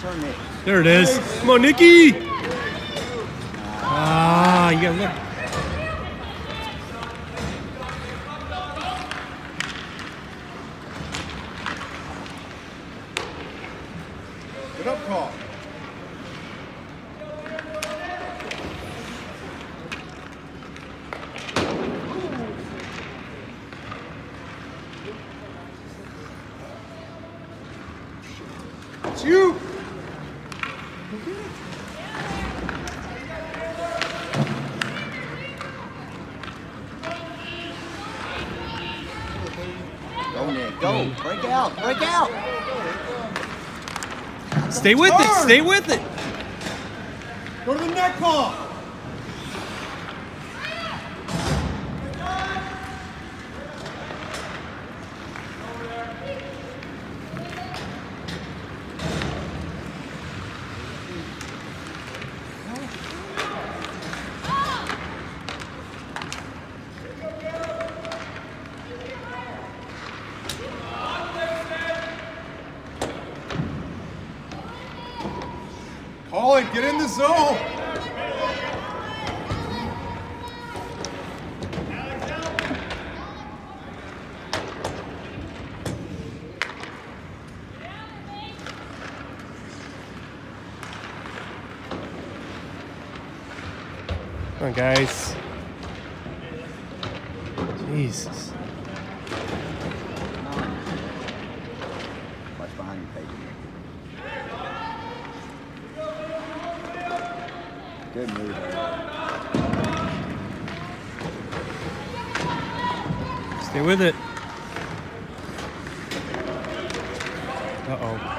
Turn it. There it is. Come on, Nikki. Ah, you gotta look. You. Go, Nick. Go. Break out. Break out. Stay with it. Stay with it. Go to the neck call. Call it. Get in the zone. Come on, guys. Jesus. Watch behind you, Peyton. Good move. Stay with it. Uh oh.